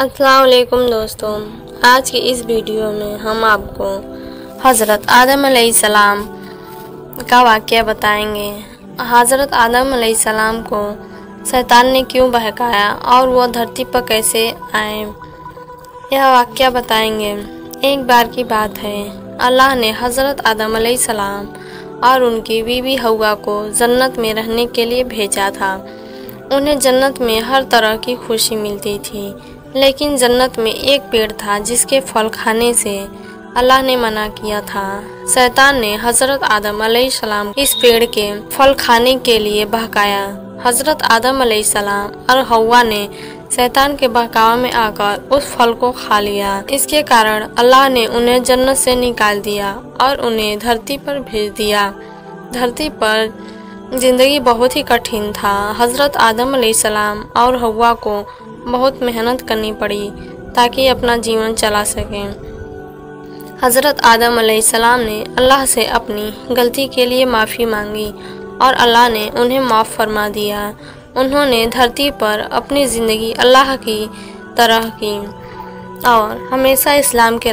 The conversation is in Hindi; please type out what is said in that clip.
अस्सलाम दोस्तों। आज की इस वीडियो में हम आपको हज़रत आदम सलाम का वाक़ बताएँगे। हज़रत आदम सलाम को शैतान ने क्यों बहकाया और वो धरती पर कैसे आए? यह वाक़ बताएँगे। एक बार की बात है, अल्लाह ने हज़रत आदम सलाम और उनकी बीवी हवा को जन्नत में रहने के लिए भेजा था। उन्हें जन्नत में हर तरह की खुशी मिलती थी। लेकिन जन्नत में एक पेड़ था जिसके फल खाने से अल्लाह ने मना किया था। शैतान ने हज़रत आदम सलाम इस पेड़ के फल खाने के लिए बहकाया। हज़रत आदम सलाम और हवा ने शैतान के बहकाव में आकर उस फल को खा लिया। इसके कारण अल्लाह ने उन्हें जन्नत से निकाल दिया और उन्हें धरती पर भेज दिया। धरती पर ज़िंदगी बहुत ही कठिन था। हज़रत आदम सलाम और हवा को बहुत मेहनत करनी पड़ी ताकि अपना जीवन चला सकें। हज़रत आदम सलाम ने अल्लाह से अपनी गलती के लिए माफ़ी मांगी और अल्लाह ने उन्हें माफ़ फरमा दिया। उन्होंने धरती पर अपनी ज़िंदगी अल्लाह की तरह की और हमेशा इस्लाम के